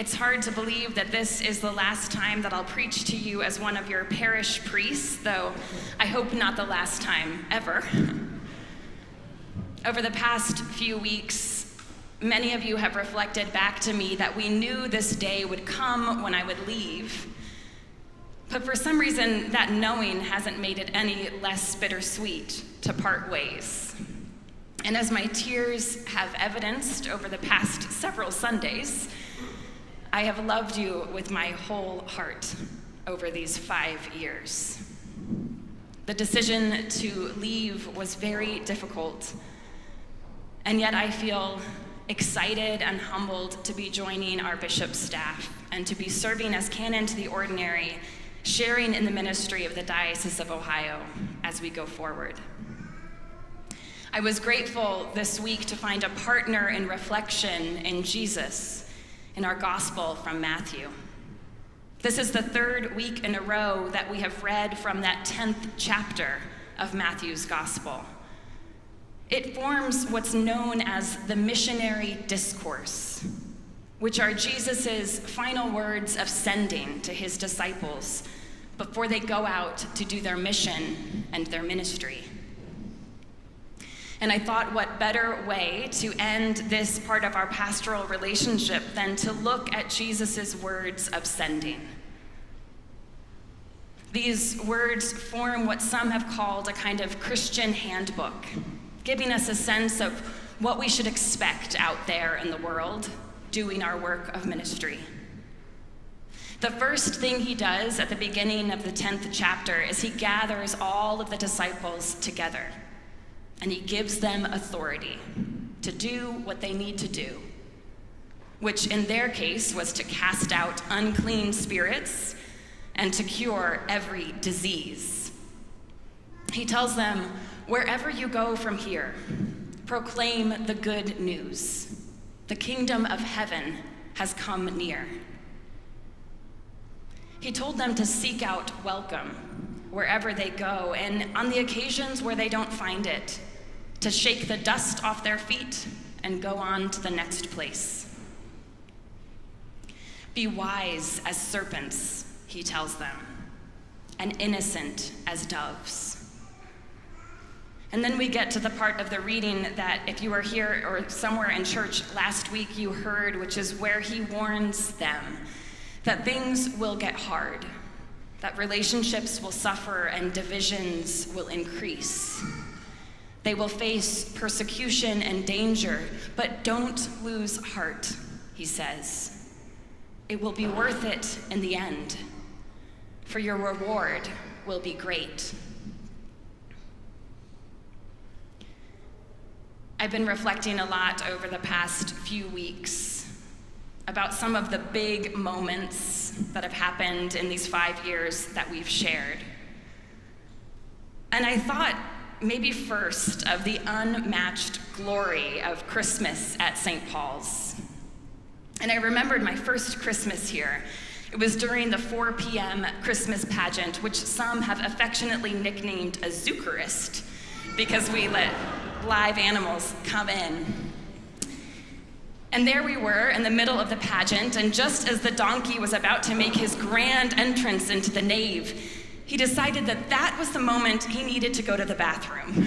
It's hard to believe that this is the last time that I'll preach to you as one of your parish priests, though I hope not the last time ever. Over the past few weeks, many of you have reflected back to me that we knew this day would come when I would leave. But for some reason, that knowing hasn't made it any less bittersweet to part ways. And as my tears have evidenced over the past several Sundays, I have loved you with my whole heart over these five years. The decision to leave was very difficult, and yet I feel excited and humbled to be joining our bishop's staff and to be serving as canon to the ordinary, sharing in the ministry of the Diocese of Ohio as we go forward. I was grateful this week to find a partner in reflection in Jesus in our gospel from Matthew. This is the third week in a row that we have read from that 10th chapter of Matthew's gospel. It forms what's known as the missionary discourse, which are Jesus' final words of sending to his disciples before they go out to do their mission and their ministry. And I thought, what better way to end this part of our pastoral relationship than to look at Jesus' words of sending? These words form what some have called a kind of Christian handbook, giving us a sense of what we should expect out there in the world doing our work of ministry. The first thing he does at the beginning of the 10th chapter is he gathers all of the disciples together and he gives them authority to do what they need to do, which in their case was to cast out unclean spirits and to cure every disease. He tells them, Wherever you go from here, proclaim the good news. The kingdom of heaven has come near. He told them to seek out welcome wherever they go, and on the occasions where they don't find it, to shake the dust off their feet and go on to the next place. Be wise as serpents, he tells them, and innocent as doves. And then we get to the part of the reading that if you were here or somewhere in church last week, you heard, which is where he warns them that things will get hard, that relationships will suffer and divisions will increase. They will face persecution and danger, but don't lose heart, he says. It will be worth it in the end, for your reward will be great. I've been reflecting a lot over the past few weeks about some of the big moments that have happened in these five years that we've shared. And I thought maybe first of the unmatched glory of Christmas at St. Paul's. And I remembered my first Christmas here. It was during the 4 p.m. Christmas pageant, which some have affectionately nicknamed a Zookarist because we let live animals come in. And there we were in the middle of the pageant, and just as the donkey was about to make his grand entrance into the nave, he decided that that was the moment he needed to go to the bathroom.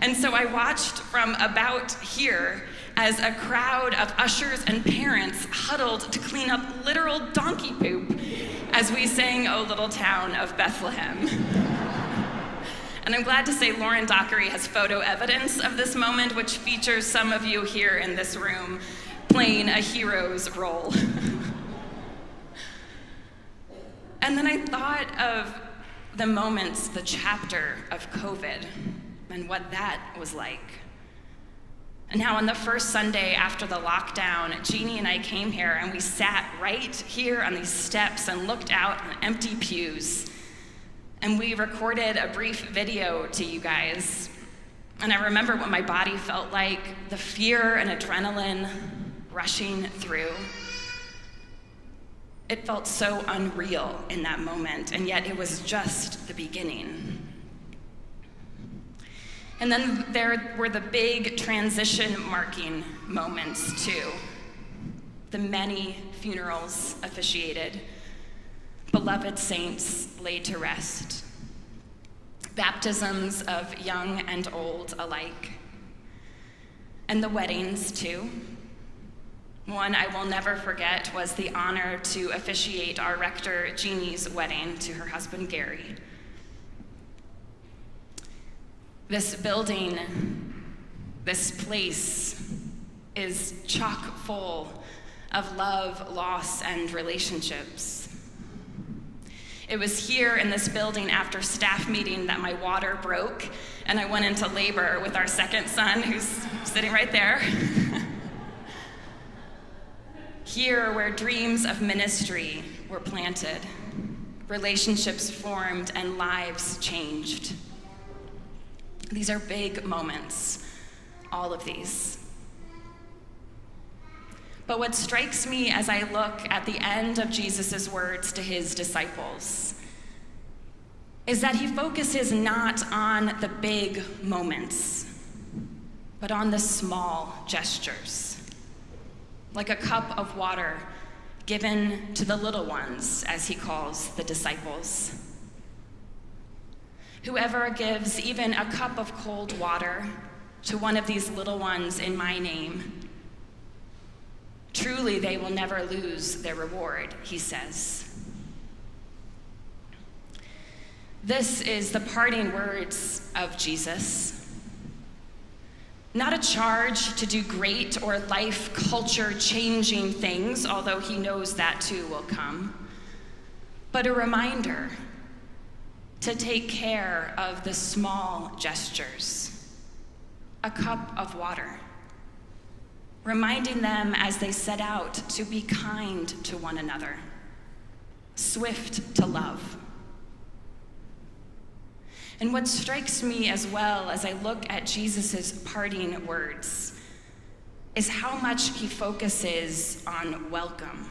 and so I watched from about here as a crowd of ushers and parents huddled to clean up literal donkey poop as we sang O Little Town of Bethlehem. and I'm glad to say Lauren Dockery has photo evidence of this moment, which features some of you here in this room playing a hero's role. And then I thought of the moments, the chapter of COVID, and what that was like. And how on the first Sunday after the lockdown, Jeannie and I came here and we sat right here on these steps and looked out on empty pews. And we recorded a brief video to you guys. And I remember what my body felt like the fear and adrenaline rushing through. It felt so unreal in that moment, and yet it was just the beginning. And then there were the big transition marking moments, too. the many funerals officiated, beloved saints laid to rest, baptisms of young and old alike, and the weddings, too. One I will never forget was the honor to officiate our rector, Jeannie's wedding to her husband, Gary. This building, this place, is chock full of love, loss, and relationships. It was here in this building after staff meeting that my water broke and I went into labor with our second son, who's sitting right there. Here, where dreams of ministry were planted, relationships formed, and lives changed. These are big moments, all of these. But what strikes me as I look at the end of Jesus' words to his disciples is that he focuses not on the big moments, but on the small gestures, like a cup of water given to the little ones, as he calls the disciples. Whoever gives even a cup of cold water to one of these little ones in my name Truly, they will never lose their reward, he says. This is the parting words of Jesus. Not a charge to do great or life culture changing things, although he knows that too will come, but a reminder to take care of the small gestures. A cup of water reminding them as they set out to be kind to one another, swift to love. And what strikes me as well as I look at Jesus' parting words is how much he focuses on welcome.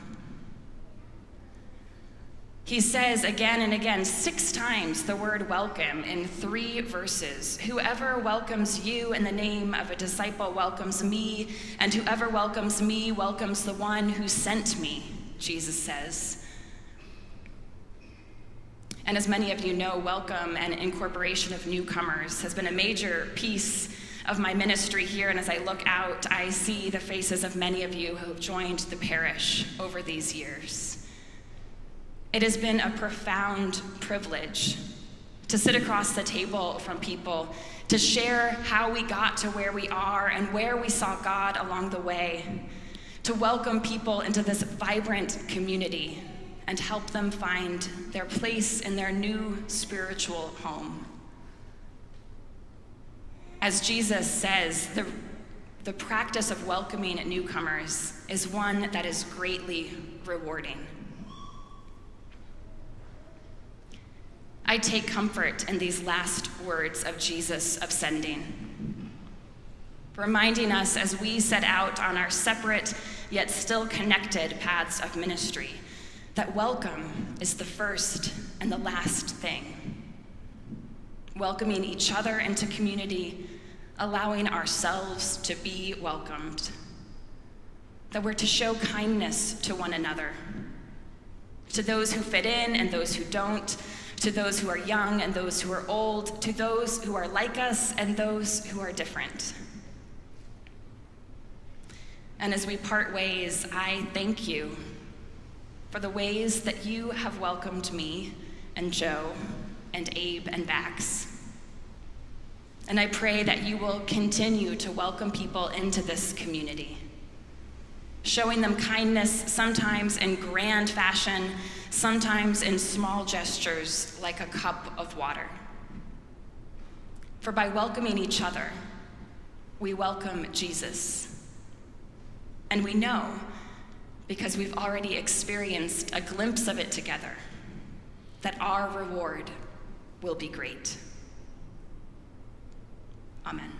He says again and again, six times the word welcome in three verses. Whoever welcomes you in the name of a disciple welcomes me, and whoever welcomes me welcomes the one who sent me, Jesus says. And as many of you know, welcome and incorporation of newcomers has been a major piece of my ministry here. And as I look out, I see the faces of many of you who have joined the parish over these years. It has been a profound privilege to sit across the table from people, to share how we got to where we are and where we saw God along the way, to welcome people into this vibrant community and help them find their place in their new spiritual home. As Jesus says, the, the practice of welcoming newcomers is one that is greatly rewarding. I take comfort in these last words of Jesus of sending, reminding us as we set out on our separate yet still connected paths of ministry that welcome is the first and the last thing. Welcoming each other into community, allowing ourselves to be welcomed. That we're to show kindness to one another, to those who fit in and those who don't, to those who are young and those who are old, to those who are like us and those who are different. And as we part ways, I thank you for the ways that you have welcomed me and Joe and Abe and Bax. And I pray that you will continue to welcome people into this community, showing them kindness sometimes in grand fashion sometimes in small gestures like a cup of water. For by welcoming each other, we welcome Jesus. And we know, because we've already experienced a glimpse of it together, that our reward will be great. Amen.